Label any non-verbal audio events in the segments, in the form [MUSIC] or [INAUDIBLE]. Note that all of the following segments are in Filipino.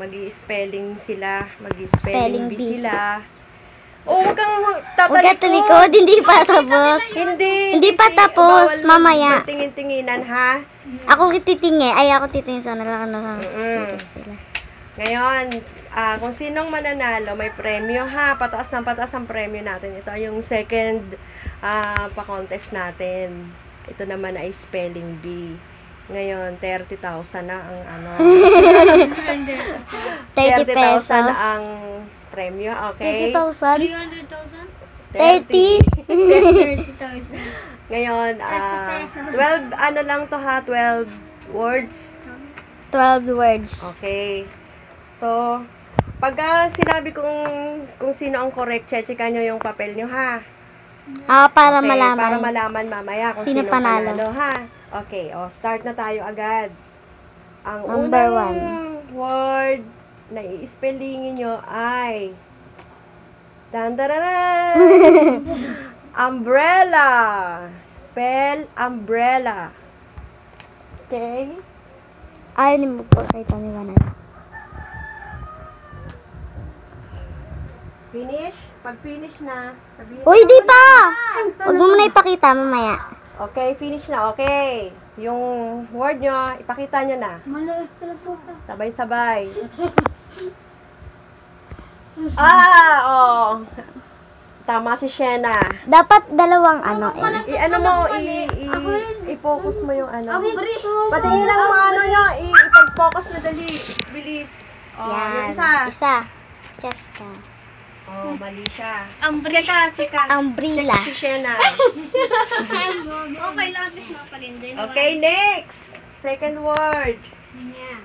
Mag-i-spelling sila. Spelling Mag-i-spelling bee sila. Oh, huwag kang Huwag ka tatalikod. talikod, hindi pa tapos. Hindi. Hindi pa tapos, mamaya. Tingin-tinginan, ha? Ako titingin. Ay, ako titingin sana lang na Mm-mm. sila. Ngayon, ah, kung sinong mananalo, may premyo ha. Pataas ng pataas ang premyo natin. Ito yung second ah, pa-contest natin. Ito naman ay spelling bee. Ngayon, 30,000 na ang ano. [LAUGHS] 30 pesos. ang premyo, okay? 30,000? 30. 30? 30,000. Ngayon, ah 12, ano lang to ha, 12 words. 12 words. Okay. So, pagka sinabi kung kung sino ang correct, checkan nyo yung papel nyo ha. Ah, para Okay, malaman. Para malaman mamaya kung Sino sino, panalo. panalo. ha. Okay, o start na tayo agad. Ang Number unang word na i-spellingin nyo ay Dandararan! [LAUGHS] umbrella. Spell umbrella. Okay? Ayaw ni mo po kay Tony Wanala. Finish? Pag finish na, sabihin Uy, di pa! Huwag mo muna ipakita mamaya. Okay, finish na. Okay. Yung word nyo, ipakita nyo na. Sabay-sabay. [LAUGHS] ah, oh. Tama si Shena. Dapat dalawang ano eh. I-ano mo, i- i- i-focus mo yung ano. Patingin ang mga ano nyo, i- ipag-focus na dali. Bilis. Oh, yung Yan. isa. Isa. Cheska. Oh, mali siya. Umbrella. Umbrella. Si Shena. [LAUGHS] Okay, lahat is napalindin. Okay, next. Second word. Yeah.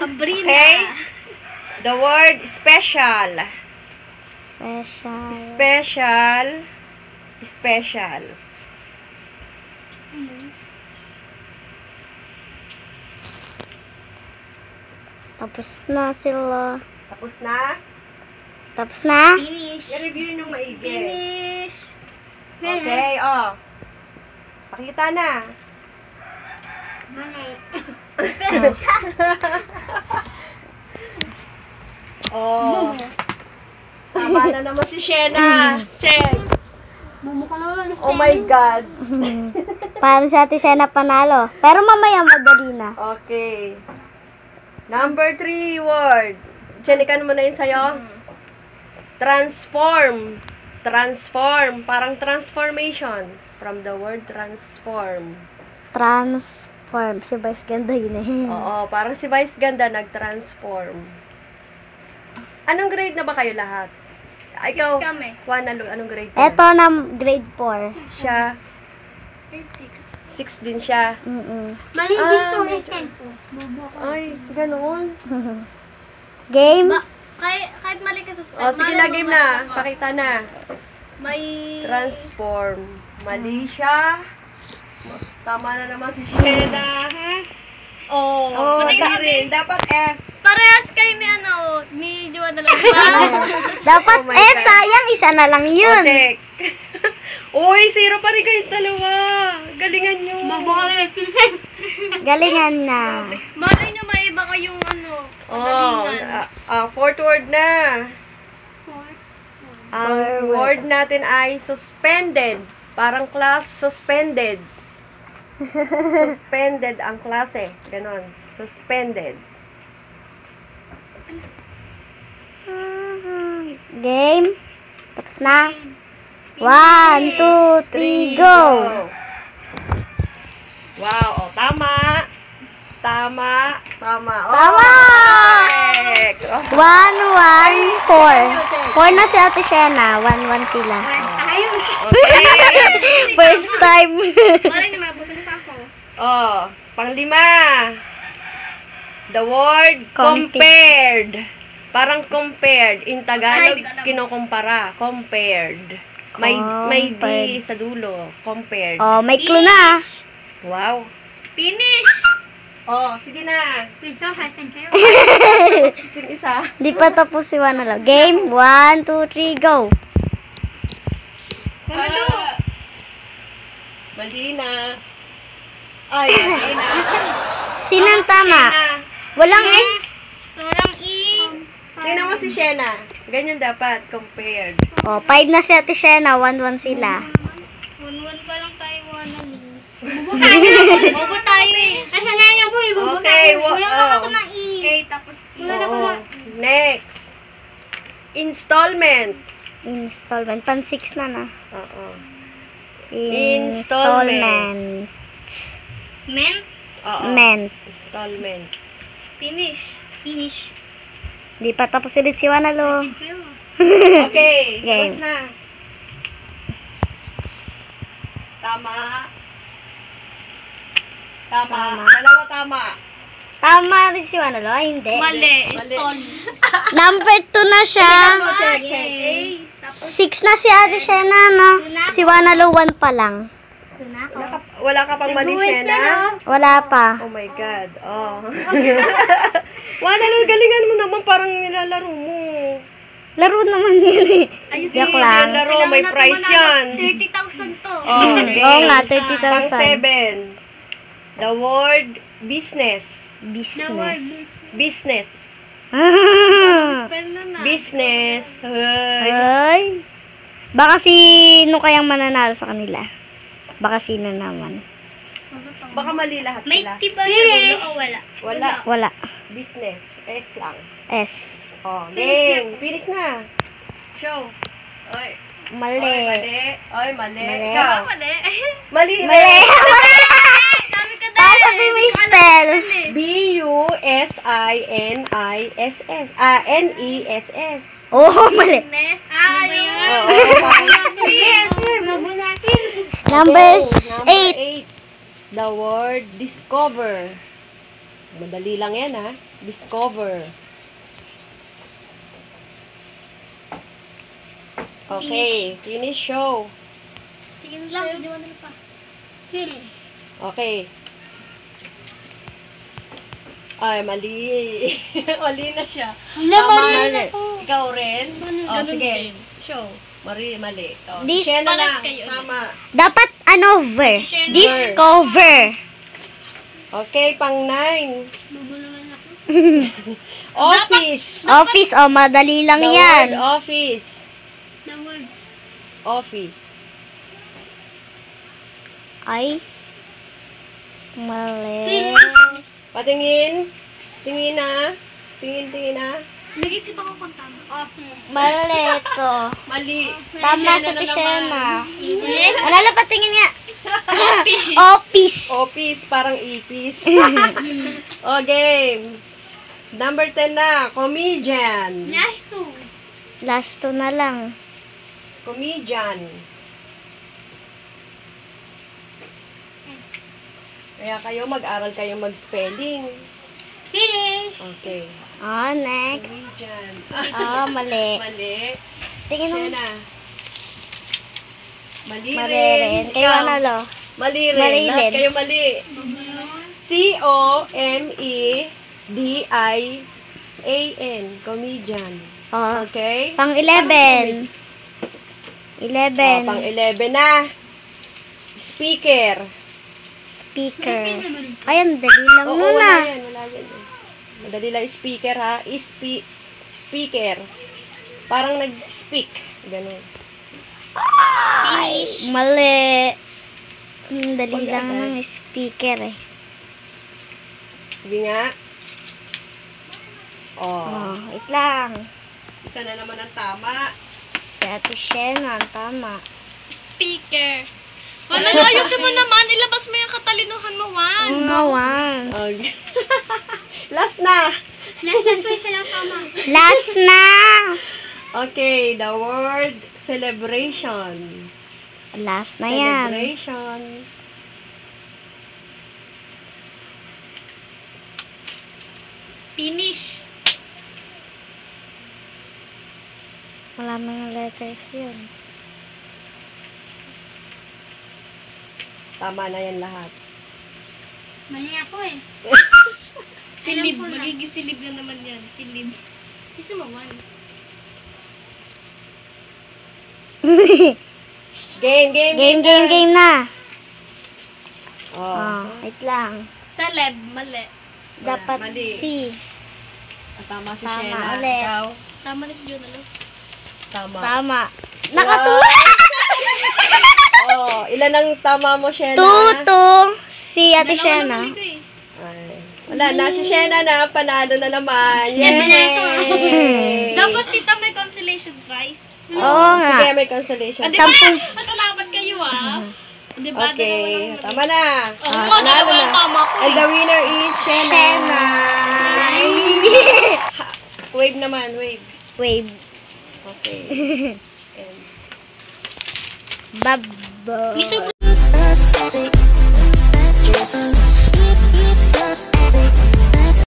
Umbrella. Okay? The word special. Special. Special. Special. Tapos na sila. Tapos na? Tapos na? Finish. I-review nyo maigi. Finish. Okay, oh. Pakita na. Mali. [LAUGHS] Oh. Tama na naman si Shena. Check. Mumukha naman. Oh my God. [LAUGHS] Parang si Ate Sena panalo. Pero mamaya madali na. Okay. Number three word. Chenikan mo na yun sa'yo. Transform. Transform. Parang transformation. From the word transform. Transform. Si Vice ganda yun eh. Oo, parang si Vice Ganda nag-transform. Anong grade na ba kayo lahat? Ah, Ikaw, kami. Juan, ano- anong grade ka? Eto na grade 4. Siya, Grade 6. 6 din siya. Mm-mm. Mali Ah, din to. medyo- Grade 10 po. Ay, ganoon. [LAUGHS] Game? Ba, kahit, kahit mali ka sa spell. O, sige na, game na. Pakita na. May... Transform. Mali siya. Tama na naman si Shena. Oh, Oh, rin. Dapat F. Parehas kayo may ano, may jowa na lang. [LAUGHS] Dapat Oh my F, God. sayang. Isa na lang yun. check. [LAUGHS] Uy, zero pa rin kayong dalawa. Galingan nyo. Na. Galingan na. Malay nyo may iba kayong ano, Oh, ah, ah, fourth word na. Ang word natin ay suspended. Parang class suspended. [LAUGHS] suspended ang klase. Ganon. Suspended. Game? Tapos na. One, two, three, go! Wow, oh, tama. Tama. Tama. Oh, Tama! correct. Oh. One, one, four. Four na si Ate Shena. One, one sila. Tayo. Okay. [LAUGHS] First time. Malay nyo mabutin pa ako. Oh, panglima. The word compared. Parang compared. In Tagalog, kinukumpara. Compared. May, may D sa dulo. Compared. oh, may clue na. Wow. Finish! Oh, sige na. Wait, so, hashtag kayo. Tapos [LAUGHS] yung isa. Di pa tapos si Wanalo. Game? One, two, three, go! Ah, mali na. Ay, mali na. [LAUGHS] Sinang tama? Shena. Walang eh. Tingnan mo si Shena. Ganyan dapat, compared. Oh, 5 na si Ate Shena, 1-1 sila. One-one pa lang Bobo tayo. Bobo tayo eh. Kasi nga yung boy, bobo Okay, tayo. wa- Wala oh. ako ng E. Okay, tapos E. Wala ako Oo. na. Next. Installment. Installment. Pan 6 na na. Oo. Installment. Men? Oo. Men. Installment. Finish. Finish. Di pa tapos ulit si Wanalo. [LAUGHS] Okay. Game. Tapos na. Tama. Tama. Dalawa tama. Tama rin si Wanalo. Ay, hindi. Mali. Stall. [LAUGHS] Number 2 na siya. Check, check. A. Tapos 6 na si Ate Shena, no? Si Wanalo 1 pa lang. Wala ka, wala ka pang mali, Shena? Wala pa. Oh my God. Oh. [LAUGHS] Wanalo, galingan mo naman. Parang nilalaro mo. Laro naman [LAUGHS] yun eh. Ayusin Joke lang. Laro, may price yan. 30,000 to. Oh. Oo nga, Pang 30,000. The word business. The word. Business. Business. Na. Business. Hoy. Baka sino kayang mananalo sa kanila? Baka sino naman? Baka mali lahat May sila. tiba sa dulo o wala? Wala. Wala. Business. S lang. S. Oh, game. Finish na. Show. Oy. Mali. Oy, mali. Oy, mali. Mali. Ikaw. Mali. Mali. Mali. Dami [LAUGHS] ka Baka sabi mo yung spell. B-U-S-I-N-I-S-S. Ah, N-E-S-S. Oo, mali. Business. Ah, yun. Oo. Sige. Mabo natin. Number Okay, 8. number eight. The word discover. Madali lang yan, ha? Discover. Okay, finish show. Sige lang. Sige na pa. Okay. Ay, mali. [LAUGHS] mali na siya. Wala, Tama. mali na po. Ikaw rin? Oh, ganun sige. din. Show. Mali, mali. Oh, Dis- si Shena na. kayo. Tama. Dapat ano, ver. Discover. Discover. Okay, pang nine. [LAUGHS] Office. Office, oh, madali lang The yan. word office. The word. Office. Ay. Mali. Patingin. Tingin na. Tingin, tingin na. Nag-isip ako kung tama. Okay. Mali ito. Mali. Tama sa na Tishena. English. Wala na patingin nga. Office. Office, parang ipis. [LAUGHS] o, game. Number 10 na. Comedian. Last two. Last two na lang. Comedian. Kaya kayo, mag-aral kayo mag-spelling. Finish. Okay. Oh, next. Comedian. Oh, mali. [LAUGHS] Mali. Tingin mo. Shena. Mali, Mali rin. rin. Kayo Ikaw. ano, Mali rin. Mali Lahat rin. kayo mali. C-O-M-E-D-I-A-N. Comedian. Oh, Okay? pang Parang 11. Oh, 11. pang 11 na. Speaker. Speaker. Ayan, dali lang Oo, nun wala ah. yan. Wala yan. eh. Madali lang speaker ha. Ispe speaker. Parang nag-speak. Ganun. Finish. Mali. Hmm, Dali Wag lang ng speaker eh. Sige nga. Oh. Oh, wait lang. Isa na naman ang tama. Si Ate Shena, tama. Speaker. Wala na, ayusin mo naman. Ilabas mo yung katalinuhan mo, Juan. Nga, Juan. Okay. Last na. Last na! Okay, the word celebration. Last na yan. Celebration. Finish. Wala mga letters yun. Tama na yan lahat. Mali ako eh. [LAUGHS] silib. Magiging silib na naman yan. Silib. Isa mo, Juan. [LAUGHS] Game, game, game, game, game na. Oh. Oh, wait lang. Celeb. Mali. Dapat mali. C. Ah, Tama si Tama Shena. ulit. Ikaw? Tama na si Jonalo. Tama. Tama. Nakatuwa. Oh, ilan ang tama mo, Shena? Tuto. Si Ate Shena. eh. Ay. Wala na, si Shena na, panalo na naman. Yay! [LAUGHS] Dapat tita may consolation prize. Oo nga. Sige, may consolation. Ah, di ba? Sampung- Matalapat kayo ah. Di ba? Okay, Dalawa lang tama na. Oo, Ah, oh, panalo na. ang tama ko And eh. the winner is Shena. Shena. [LAUGHS] Wave naman, wave. Wave. Okay. [LAUGHS] And You should